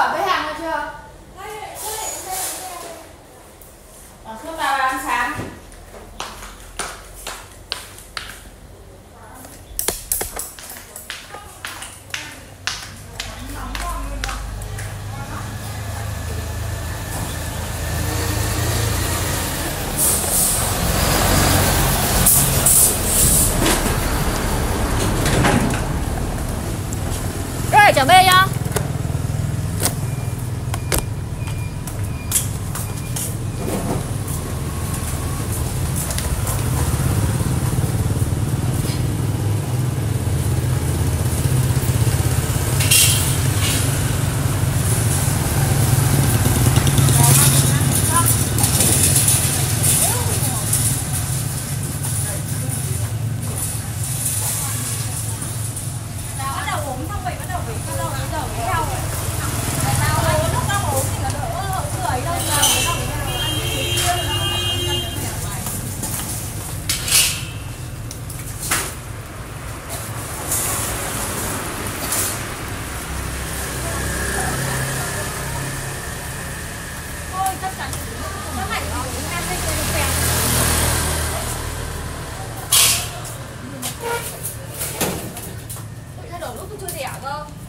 chưa bếp hàng chưa? Well,